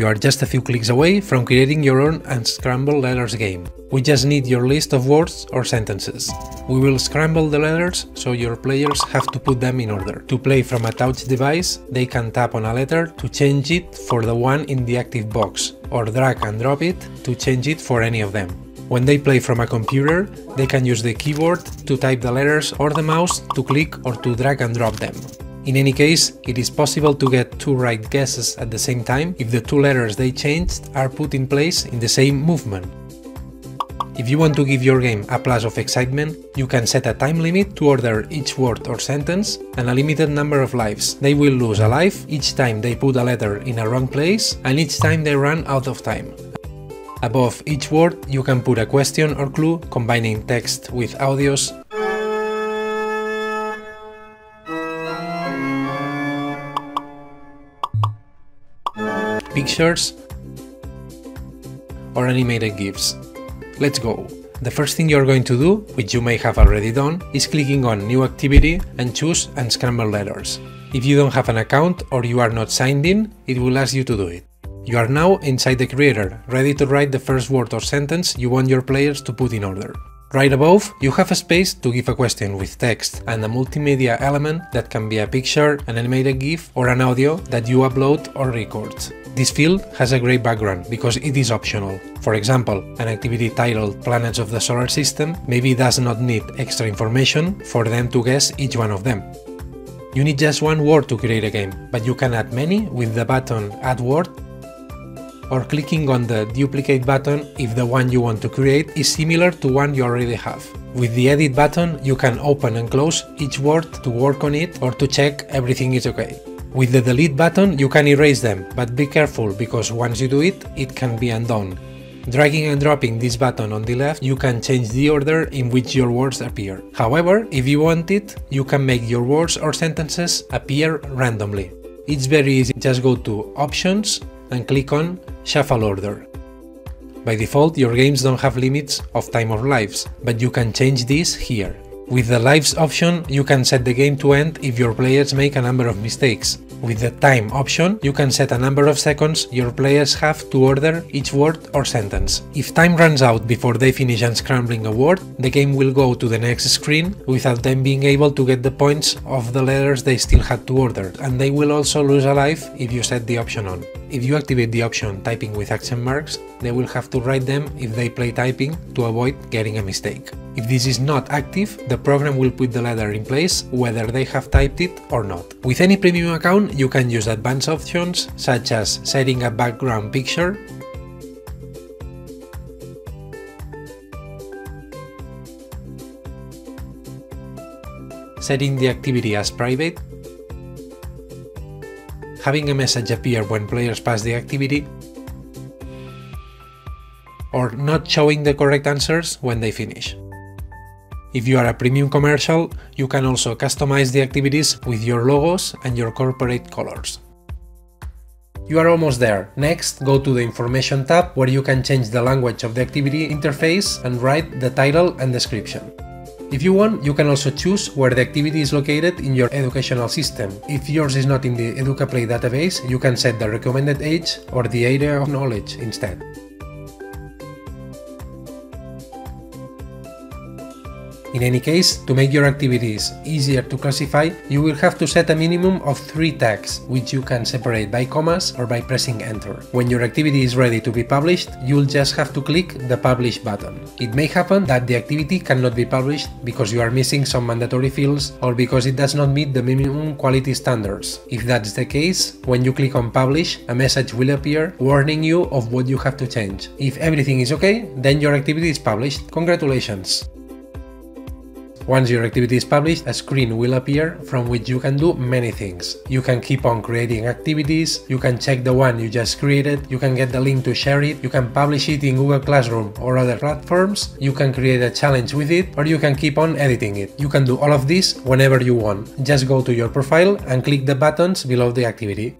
You are just a few clicks away from creating your own unscrambled letters game. We just need your list of words or sentences. We will scramble the letters so your players have to put them in order. To play from a touch device, they can tap on a letter to change it for the one in the active box, or drag and drop it to change it for any of them. When they play from a computer, they can use the keyboard to type the letters or the mouse to click or to drag and drop them. In any case, it is possible to get two right guesses at the same time if the two letters they changed are put in place in the same movement. If you want to give your game a plus of excitement, you can set a time limit to order each word or sentence and a limited number of lives. They will lose a life each time they put a letter in a wrong place and each time they run out of time. Above each word, you can put a question or clue combining text with audios pictures or animated GIFs. Let's go! The first thing you're going to do, which you may have already done, is clicking on New Activity and choose Unscramble Letters. If you don't have an account or you are not signed in, it will ask you to do it. You are now inside the creator, ready to write the first word or sentence you want your players to put in order. Right above, you have a space to give a question with text and a multimedia element that can be a picture, an animated GIF or an audio that you upload or record. This field has a great background because it is optional. For example, an activity titled Planets of the Solar System maybe does not need extra information for them to guess each one of them. You need just one word to create a game, but you can add many with the button Add Word or clicking on the duplicate button if the one you want to create is similar to one you already have. With the edit button, you can open and close each word to work on it or to check everything is okay. With the delete button you can erase them, but be careful because once you do it, it can be undone. Dragging and dropping this button on the left, you can change the order in which your words appear. However, if you want it, you can make your words or sentences appear randomly. It's very easy, just go to Options and click on Shuffle Order. By default, your games don't have limits of time of lives, but you can change this here. With the lives option, you can set the game to end if your players make a number of mistakes. With the time option, you can set a number of seconds your players have to order each word or sentence. If time runs out before they finish unscrambling a word, the game will go to the next screen without them being able to get the points of the letters they still had to order, and they will also lose a life if you set the option on. If you activate the option typing with accent marks, they will have to write them if they play typing to avoid getting a mistake. If this is not active, the program will put the letter in place whether they have typed it or not. With any premium account, you can use advanced options such as setting a background picture, setting the activity as private, having a message appear when players pass the activity, or not showing the correct answers when they finish. If you are a premium commercial, you can also customize the activities with your logos and your corporate colors. You are almost there. Next, go to the Information tab where you can change the language of the activity interface and write the title and description. If you want, you can also choose where the activity is located in your educational system. If yours is not in the Educaplay database, you can set the recommended age or the area of knowledge instead. In any case, to make your activities easier to classify, you will have to set a minimum of 3 tags, which you can separate by commas or by pressing enter. When your activity is ready to be published, you'll just have to click the publish button. It may happen that the activity cannot be published because you are missing some mandatory fields or because it does not meet the minimum quality standards. If that's the case, when you click on publish, a message will appear warning you of what you have to change. If everything is okay, then your activity is published. Congratulations! Once your activity is published, a screen will appear from which you can do many things. You can keep on creating activities, you can check the one you just created, you can get the link to share it, you can publish it in Google Classroom or other platforms, you can create a challenge with it, or you can keep on editing it. You can do all of this whenever you want. Just go to your profile and click the buttons below the activity.